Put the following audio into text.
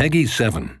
Peggy 7.